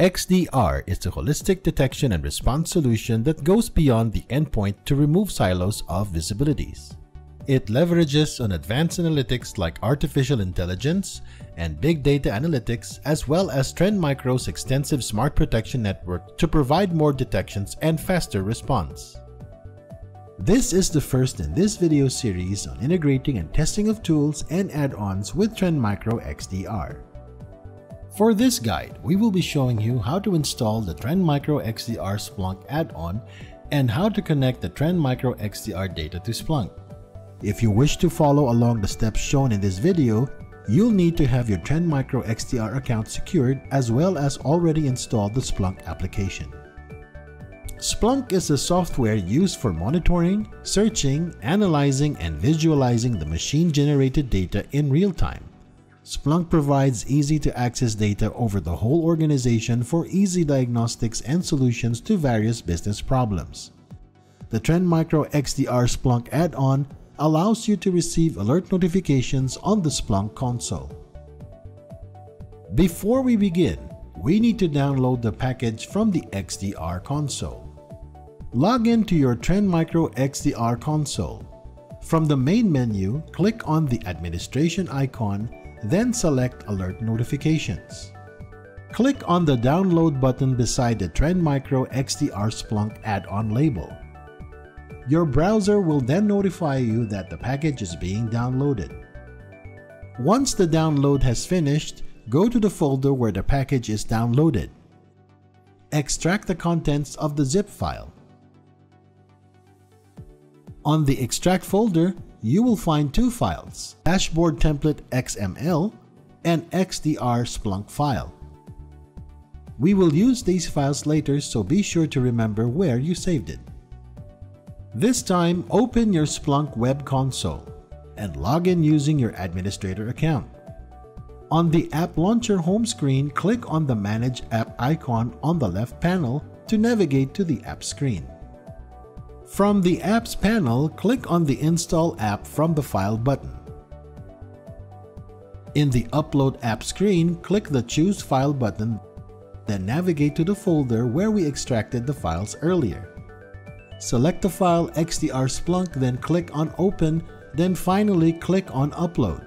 XDR is a holistic detection and response solution that goes beyond the endpoint to remove silos of visibilities. It leverages on advanced analytics like artificial intelligence and big data analytics as well as Trend Micro's extensive smart protection network to provide more detections and faster response. This is the first in this video series on integrating and testing of tools and add-ons with Trend Micro XDR. For this guide, we will be showing you how to install the Trend Micro XDR Splunk add-on and how to connect the Trend Micro XDR data to Splunk. If you wish to follow along the steps shown in this video, you'll need to have your Trend Micro XDR account secured as well as already installed the Splunk application. Splunk is a software used for monitoring, searching, analyzing, and visualizing the machine-generated data in real time. Splunk provides easy to access data over the whole organization for easy diagnostics and solutions to various business problems. The Trend Micro XDR Splunk add-on allows you to receive alert notifications on the Splunk console. Before we begin, we need to download the package from the XDR console. Log in to your Trend Micro XDR console. From the main menu, click on the administration icon then select Alert Notifications. Click on the download button beside the Trend Micro XDR Splunk add-on label. Your browser will then notify you that the package is being downloaded. Once the download has finished, go to the folder where the package is downloaded. Extract the contents of the zip file. On the extract folder, you will find two files, Dashboard Template XML and XDR Splunk file. We will use these files later so be sure to remember where you saved it. This time, open your Splunk web console and log in using your administrator account. On the App Launcher home screen, click on the Manage App icon on the left panel to navigate to the app screen. From the Apps panel, click on the Install App from the File button. In the Upload App screen, click the Choose File button, then navigate to the folder where we extracted the files earlier. Select the file XDR Splunk, then click on Open, then finally click on Upload.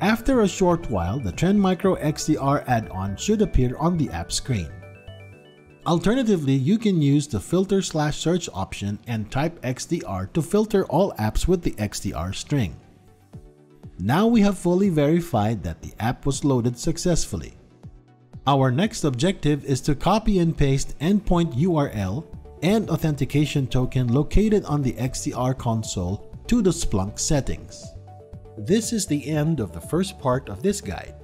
After a short while, the Trend Micro XDR add-on should appear on the app screen. Alternatively, you can use the filter slash search option and type XDR to filter all apps with the XDR string. Now we have fully verified that the app was loaded successfully. Our next objective is to copy and paste endpoint URL and authentication token located on the XDR console to the Splunk settings. This is the end of the first part of this guide.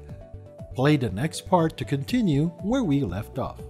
Play the next part to continue where we left off.